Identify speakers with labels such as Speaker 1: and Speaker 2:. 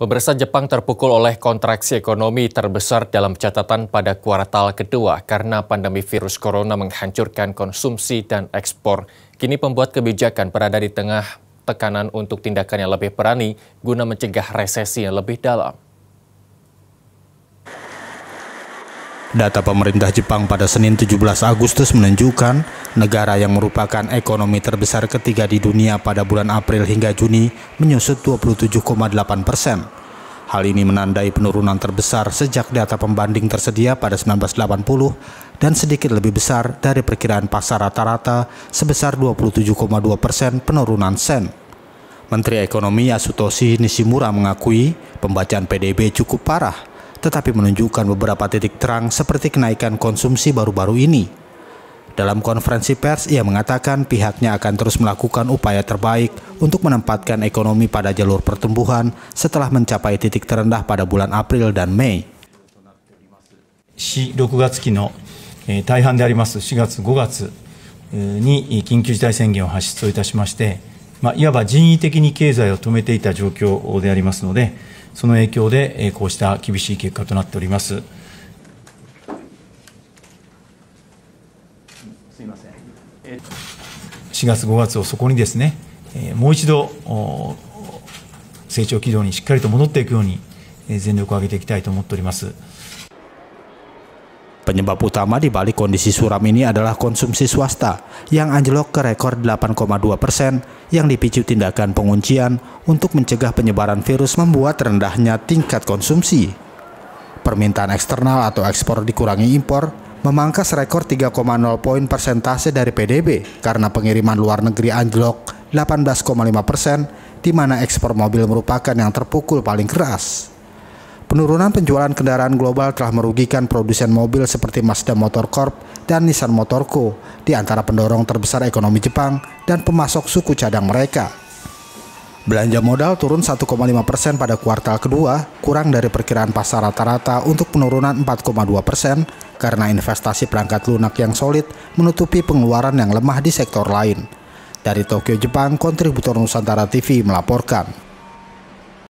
Speaker 1: Pemirsa Jepang terpukul oleh kontraksi ekonomi terbesar dalam catatan pada kuartal kedua karena pandemi virus corona menghancurkan konsumsi dan ekspor. Kini pembuat kebijakan berada di tengah tekanan untuk tindakan yang lebih berani guna mencegah resesi yang lebih dalam.
Speaker 2: Data pemerintah Jepang pada Senin 17 Agustus menunjukkan negara yang merupakan ekonomi terbesar ketiga di dunia pada bulan April hingga Juni menyusut 27,8 persen. Hal ini menandai penurunan terbesar sejak data pembanding tersedia pada 1980 dan sedikit lebih besar dari perkiraan pasar rata-rata sebesar 27,2 persen penurunan sen. Menteri Ekonomi Yasutoshi Nishimura mengakui pembacaan PDB cukup parah tetapi menunjukkan beberapa titik terang seperti kenaikan konsumsi baru-baru ini. Dalam konferensi pers, ia mengatakan pihaknya akan terus melakukan upaya terbaik untuk menempatkan ekonomi pada jalur pertumbuhan setelah mencapai titik terendah pada bulan April dan Mei.
Speaker 3: 4、6月期の大半であります4月、5月に緊急事態宣言を発出いたしまして、 まあ、いわば人為的に経済を止めていた状況でありますので、その影響でこうした厳しい結果となっております。すみません。4月、5月をそこにですね、もう一度成長軌道にしっかりと戻っていくように全力を挙げていきたいと思っております。
Speaker 2: Penyebab utama di balik kondisi suram ini adalah konsumsi swasta yang anjlok ke rekor 8,2 persen yang dipicu tindakan penguncian untuk mencegah penyebaran virus membuat rendahnya tingkat konsumsi. Permintaan eksternal atau ekspor dikurangi impor memangkas rekor 3,0 poin persentase dari PDB karena pengiriman luar negeri anjlok 18,5 persen, di mana ekspor mobil merupakan yang terpukul paling keras. Penurunan penjualan kendaraan global telah merugikan produsen mobil seperti Mazda Motor Corp dan Nissan Motor Co. di antara pendorong terbesar ekonomi Jepang dan pemasok suku cadang mereka. Belanja modal turun 1,5 persen pada kuartal kedua, kurang dari perkiraan pasar rata-rata untuk penurunan 4,2 persen karena investasi perangkat lunak yang solid menutupi pengeluaran yang lemah di sektor lain. Dari Tokyo, Jepang, kontributor Nusantara TV melaporkan.